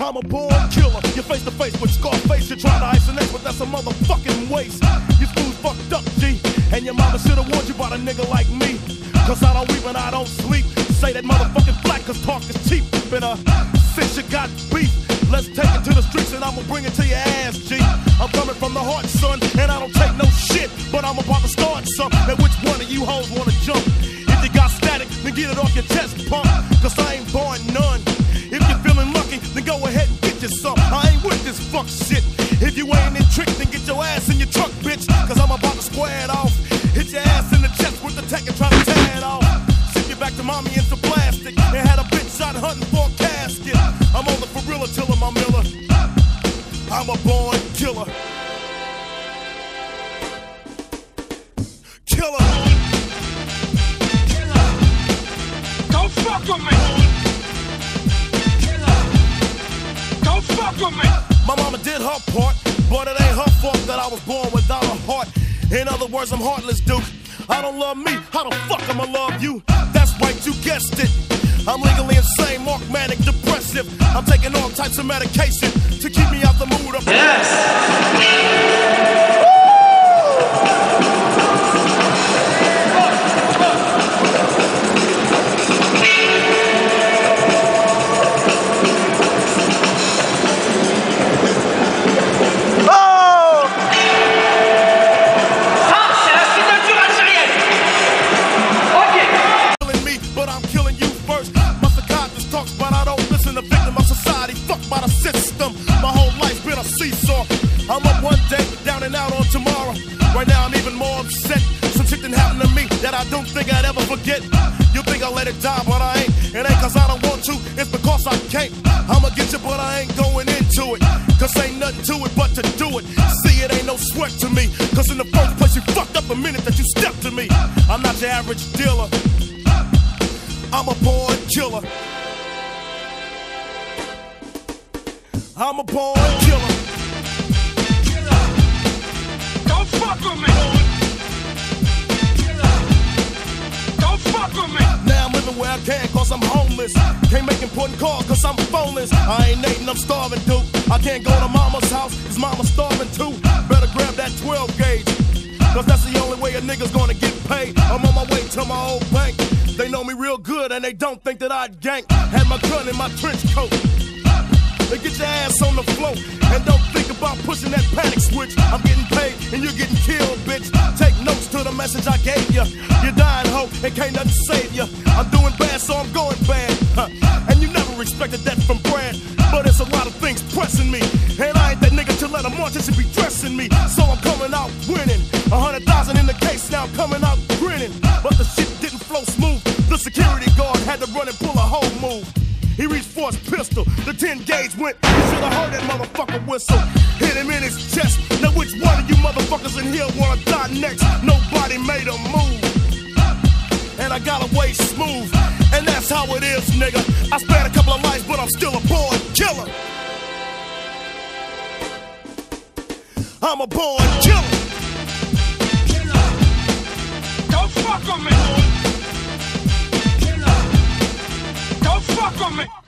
I'm a born killer. You're face to face with Scarface. You're trying to isolate, but that's a motherfucking waste. You fools fucked up, G. And your mama should've warned you about a nigga like me. Cause I don't weep and I don't sleep. Say that motherfucking flat, cause talk is cheap. And uh, since you got beef, let's take it to the streets and I'ma bring it to your ass, G. I'm coming from the heart, son, and I don't take no shit. But I'm about to start something. Now which one of you hoes wanna jump? If you got static, then get it off your chest, punk. Cause I ain't I ain't with this fuck shit. If you ain't in trick, then get your ass in your truck, bitch. Cause I'm about to square it off. Hit your ass in the chest with the tech and try to tear it off. Sip you back to mommy into plastic. And had a bitch shot hunting for a casket. I'm on the real till I'm Miller. I'm a born killer. Killer. Me. Don't fuck with me. My mama did her part, but it ain't her fault that I was born without a heart. In other words, I'm heartless, dude. I don't love me. How the fuck I'ma love you? That's right, you guessed it. I'm legally insane, mark manic, depressive. I'm taking all types of medication to keep me out the mood. Of Ça, Some shit didn't happen to me that I don't think I'd ever forget. You think I'll let it die, but I ain't. It ain't cause I don't want to, it's because I can't. I'ma get you, but I ain't going into it. Cause ain't nothing to it but to do it. See, it ain't no sweat to me. Cause in the first place, you fucked up a minute that you stepped to me. I'm not your average dealer. I'm a born killer. I'm a born killer. Don't fuck with me. Where I can cause I'm homeless. Can't make important calls cause I'm phoneless. I ain't Nathan, I'm starving, dude. I can't go to mama's house cause mama's starving too. Better grab that 12 gauge. Cause that's the only way a nigga's gonna get paid. I'm on my way to my old bank. They know me real good and they don't think that I'd gank. Had my gun in my trench coat. They get your ass on the floor and don't think about pushing that panic switch. I'm getting paid and you're getting killed, bitch. Take notes to the message I gave you. You're dying, hope, and can't nothing save you. I'm doing so I'm going bad. And you never expected that from Brad. But it's a lot of things pressing me. And I ain't that nigga to let a Martin be dressing me. So I'm coming out winning. A hundred thousand in the case, now coming out grinning. But the shit didn't flow smooth. The security guard had to run and pull a whole move. He reached for his pistol. The 10 gauge went. You should have heard that motherfucker whistle. Hit him in his chest. Now, which one of you motherfuckers in here wanna die next? Nobody made a move. And I got away smooth. How it is, nigga. I spared a couple of lives, but I'm still a born killer. I'm a born killer. Don't fuck with me. Don't fuck with me.